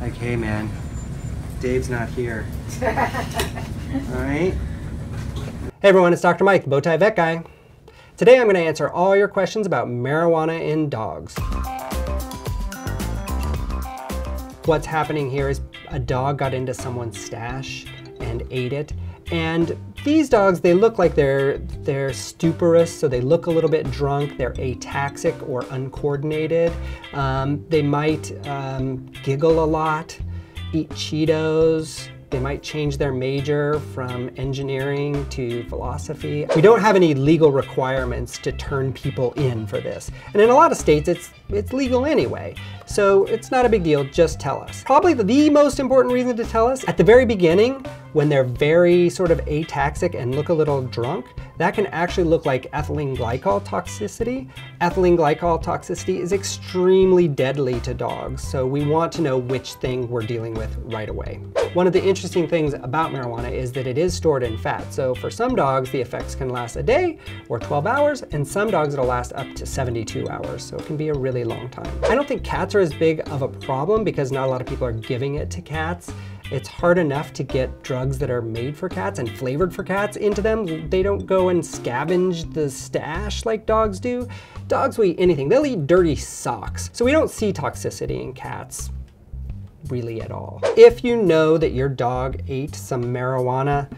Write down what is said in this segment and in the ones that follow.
Like, hey man, Dave's not here. All right? Hey everyone, it's Dr. Mike, the Bowtie Vet Guy. Today I'm going to answer all your questions about marijuana in dogs. What's happening here is a dog got into someone's stash and ate it. And these dogs, they look like they're, they're stuporous, so they look a little bit drunk. They're ataxic or uncoordinated. Um, they might um, giggle a lot, eat Cheetos, they might change their major from engineering to philosophy. We don't have any legal requirements to turn people in for this. And in a lot of states, it's, it's legal anyway. So it's not a big deal, just tell us. Probably the most important reason to tell us, at the very beginning, when they're very sort of ataxic and look a little drunk, that can actually look like ethylene glycol toxicity. Ethylene glycol toxicity is extremely deadly to dogs, so we want to know which thing we're dealing with right away. One of the interesting things about marijuana is that it is stored in fat. So for some dogs, the effects can last a day or 12 hours, and some dogs it'll last up to 72 hours. So it can be a really long time. I don't think cats are as big of a problem because not a lot of people are giving it to cats. It's hard enough to get drugs that are made for cats and flavored for cats into them. They don't go and scavenge the stash like dogs do. Dogs will eat anything. They'll eat dirty socks. So we don't see toxicity in cats really at all. If you know that your dog ate some marijuana,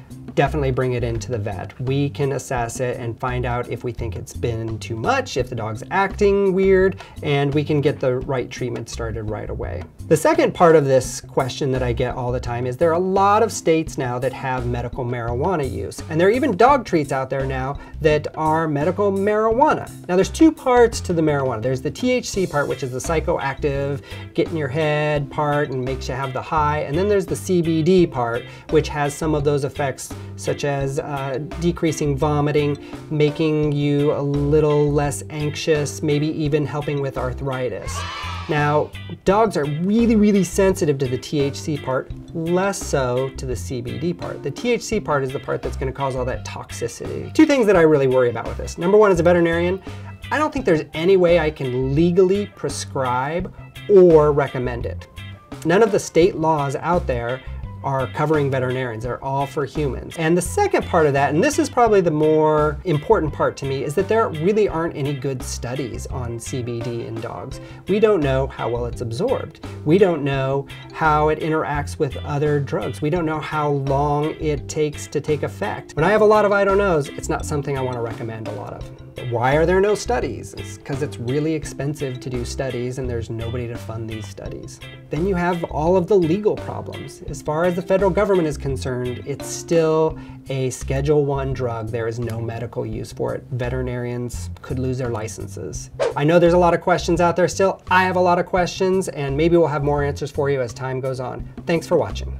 definitely bring it into the vet. We can assess it and find out if we think it's been too much, if the dog's acting weird, and we can get the right treatment started right away. The second part of this question that I get all the time is there are a lot of states now that have medical marijuana use, and there are even dog treats out there now that are medical marijuana. Now there's two parts to the marijuana. There's the THC part, which is the psychoactive, get in your head part and makes you have the high, and then there's the CBD part, which has some of those effects such as uh, decreasing vomiting, making you a little less anxious, maybe even helping with arthritis. Now, dogs are really, really sensitive to the THC part, less so to the CBD part. The THC part is the part that's gonna cause all that toxicity. Two things that I really worry about with this. Number one, as a veterinarian, I don't think there's any way I can legally prescribe or recommend it. None of the state laws out there are covering veterinarians. They're all for humans. And the second part of that, and this is probably the more important part to me, is that there really aren't any good studies on CBD in dogs. We don't know how well it's absorbed. We don't know how it interacts with other drugs. We don't know how long it takes to take effect. When I have a lot of I don't knows, it's not something I want to recommend a lot of. Why are there no studies? It's because it's really expensive to do studies and there's nobody to fund these studies. Then you have all of the legal problems. As far as the federal government is concerned, it's still a Schedule 1 drug. There is no medical use for it. Veterinarians could lose their licenses. I know there's a lot of questions out there still. I have a lot of questions and maybe we'll have more answers for you as time goes on. Thanks for watching.